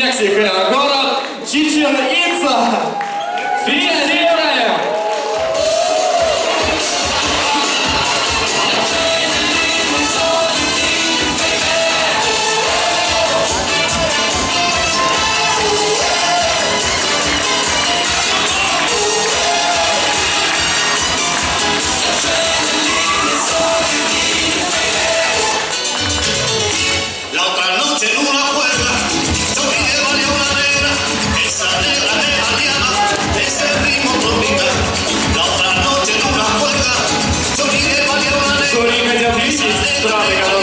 Next, you can. Bravo, galera.